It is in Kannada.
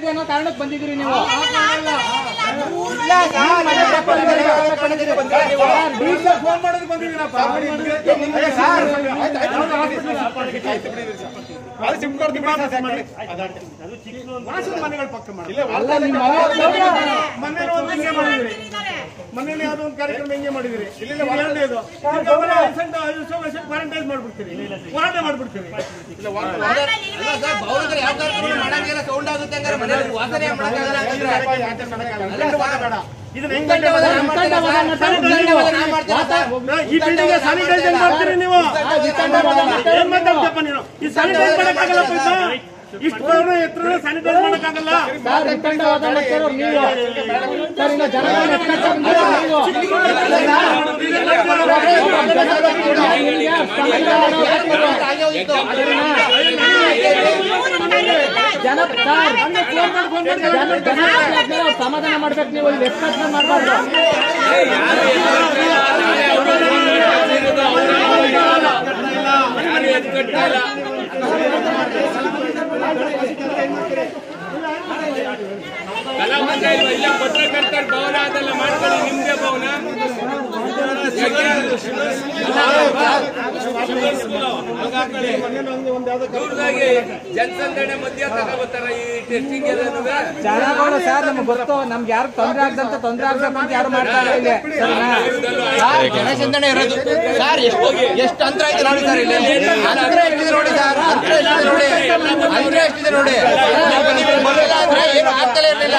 ಇದೆ ಅನ್ನೋ ಕಾರಣಕ್ಕೆ ಬಂದಿದ್ದೀರಿ ನೀವು? ಫೋನ್ ಮಾಡೋದು ಅದು ಸಿಮ್ ಕಾರ್ಡ್ ಮನೆಗಳ ಪಕ್ಕ ಮನೇಲಿ ಒಂದು ಹಿಂಗೆ ಮಾಡಿದಿರಿ ಮನೇಲಿ ಯಾವ್ದೋ ಒಂದು ಕಾರ್ಯಕ್ರಮ ಹಿಂಗೆ ಮಾಡಿದಿರಿ ಇಲ್ಲಿ ಎರಡನೇದು ಕ್ವಾರಂಟೈನ್ ಮಾಡ್ಬಿಡ್ತೀರಿ ಕ್ವಾರಂಟೈನ್ ಮಾಡ್ಬಿಡ್ತೀರಿ ಇದನ್ನ ಹೆಂಗ್ ಈ ಬಿಲ್ಡಿಂಗ್ ಮಾಡ್ತೀರಿ ನೀವು ಏನ್ ಮಾತಾಡ್ತಪ್ಪ ನೀನು ಈ ಸ್ಯಾನಿಟೈಸ್ ಮಾಡಕ್ಕಾಗಲ್ಲಪ್ಪ ಇದು ಇಷ್ಟು ಬರೋಣ ಎತ್ತರ ಸ್ಯಾನಿಟೈಸ್ ಮಾಡಕ್ಕಾಗಲ್ಲ ಸರ್ ವಿತಂಡವಾದ ಮಾಡ್ತಿರೋ ನೀವು ಸರ್ ಇನ್ನು ಸಮಾಧಾನ ಮಾಡ್ಬೇಕು ನೀವು ಎಕ್ಸ್ಪ್ರೆಸ್ ಮಾಡಬಾರ್ದು ಪತ್ರಕರ್ತರ ಭವನ ಅದೆಲ್ಲ ಮಾಡ್ಕೊಳ್ಳಿ ನಿಮ್ದೇ ಭವನ. ಜನಸಂದಣಿ ಮಧ್ಯ ತಗೋಬರ್ತಾರ ಈ ಟೆಸ್ಟಿಂಗ್ ಜನಗಳು ಸರ್ ನಮ್ಗೆ ಗೊತ್ತು ನಮ್ಗೆ ಯಾರು ತೊಂದರೆ ಆಗದಂತ ತೊಂದರೆ ಆಗ್ಬೇಕು ಯಾರು ಮಾಡ್ತಾರೆ ಇಲ್ಲಿ ಜನಸಂದಣಿ ಇರೋದು ಸರ್ ಎಷ್ಟು ಎಷ್ಟು ಅಂತರ ಇದೆ ನೋಡಿ ಸರ್ ಇಲ್ಲಿ ಅಂತರ ಎಷ್ಟಿದೆ ನೋಡಿ ಸರ್ ಅಂತರ ಎಷ್ಟಿದೆ ನೋಡಿ ಅಂತರ ಎಷ್ಟಿದೆ ನೋಡಿ ಮೊದಲಾದ್ರೆ ಏನು ಆಗ್ತಲೇ ಇರಲಿಲ್ಲ